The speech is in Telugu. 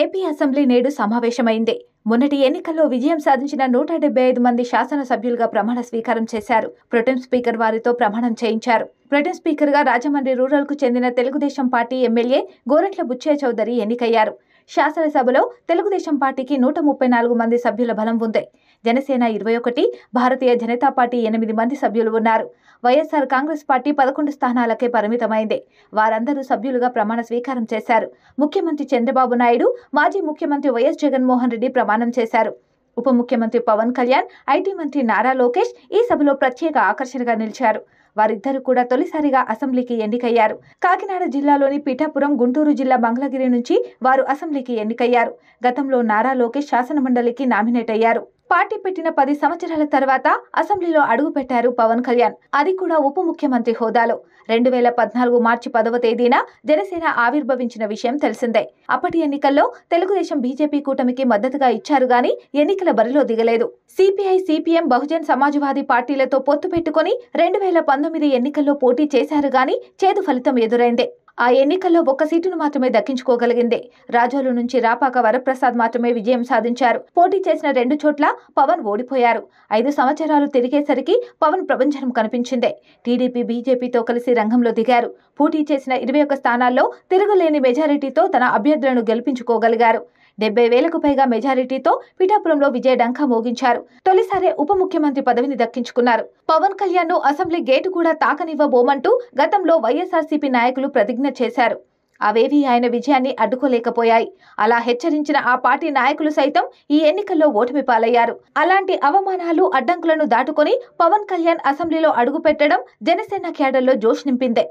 ఏపీ అసెంబ్లీ నేడు సమావేశమైంది. మొన్నటి ఎన్నికల్లో విజయం సాధించిన నూట డెబ్బై ఐదు మంది శాసనసభ్యులుగా ప్రమాణ స్వీకారం చేశారు. ప్రొటెం స్పీకర్ వారితో ప్రమాణం చేయించారు. ప్రొటెం స్పీకర్గా రాజమండ్రి రూరల్కు చెందిన తెలుగుదేశం పార్టీ ఎమ్మెల్యే గోరంట్ల బుచ్చయ్య చౌదరి ఎన్నికయ్యారు. శాసనసభలో తెలుగుదేశం పార్టీకి నూట ముప్పై నాలుగు మంది సభ్యుల బలం ఉంది. జనసేన ఇరవై ఒకటి భారతీయ జనతా పార్టీ ఎనిమిది మంది సభ్యులు ఉన్నారు. వైఎస్ఆర్ కాంగ్రెస్ పార్టీ పదకొండు స్థానాలకే పరిమితమైంది. వారందరూ సభ్యులుగా ప్రమాణ స్వీకారం చేశారు. ముఖ్యమంత్రి చంద్రబాబు నాయుడు మాజీ ముఖ్యమంత్రి వైఎస్ జగన్మోహన్ రెడ్డి ప్రమాణం చేశారు. ఉప ముఖ్యమంత్రి పవన్ కళ్యాణ్ ఐటీ మంత్రి నారా లోకేష్ ఈ సభలో ప్రత్యేక ఆకర్షణగా నిలిచారు. వారిద్దరూ కూడా తొలిసారిగా అసెంబ్లీకి ఎన్నికయ్యారు. కాకినాడ జిల్లాలోని పిఠాపురం గుంటూరు జిల్లా మంగళగిరి నుంచి వారు అసెంబ్లీకి ఎన్నికయ్యారు. గతంలో నారా లోకేష్ శాసనమండలికి నామినేట్ అయ్యారు. పార్టీ పెట్టిన పది సంవత్సరాల తర్వాత అసెంబ్లీలో అడుగుపెట్టారు పవన్ కళ్యాణ్. అది కూడా ఉప ముఖ్యమంత్రి హోదాలో. రెండు వేల పద్నాలుగు మార్చి పదవ తేదీన జనసేన ఆవిర్భవించిన విషయం తెలిసిందే. అప్పటి ఎన్నికల్లో తెలుగుదేశం బీజేపీ కూటమికి మద్దతుగా ఇచ్చారు గాని ఎన్నికల బరిలో దిగలేదు. సిపిఐ సిపిఎం బహుజన్ సమాజ్వాదీ పార్టీలతో పొత్తు పెట్టుకుని రెండు వేల పంతొమ్మిది ఎన్నికల్లో పోటీ చేశారు గాని చేదు ఫలితం ఎదురైందే. ఆ ఎన్నికల్లో ఒక్క సీటును మాత్రమే దక్కించుకోగలిగింది. రాజోలు నుంచి రాపాక వరప్రసాద్ మాత్రమే విజయం సాధించారు. పోటీ చేసిన రెండు చోట్ల పవన్ ఓడిపోయారు. ఐదు సంవత్సరాలు తిరిగేసరికి పవన్ ప్రభంజనం కనిపించిందే. టీడీపీ బీజేపీతో కలిసి రంగంలో దిగారు. పోటీ చేసిన ఇరవై ఒక్క స్థానాల్లో తిరుగులేని మెజారిటీతో తన అభ్యర్థులను గెలిపించుకోగలిగారు. డెబ్బై వేలకు పైగా మెజారిటీతో పిఠాపురంలో విజయ డంకా మోగించారు. తొలిసారి ఉప ముఖ్యమంత్రి పదవిని దక్కించుకున్నారు. పవన్ కళ్యాణ్ను అసెంబ్లీ గేటు కూడా తాకనివ్వబోమంటూ గతంలో వైఎస్ఆర్సీపీ నాయకులు ప్రతిజ్ఞ చేశారు. అవేవీ ఆయన విజయాన్ని అడ్డుకోలేకపోయాయి. అలా హెచ్చరించిన ఆ పార్టీ నాయకులు సైతం ఈ ఎన్నికల్లో ఓటమి పాలయ్యారు. అలాంటి అవమానాలు అడ్డంకులను దాటుకొని పవన్ కళ్యాణ్ అసెంబ్లీలో అడుగుపెట్టడం జనసేన క్యాడర్లో జోష్ నింపిందే.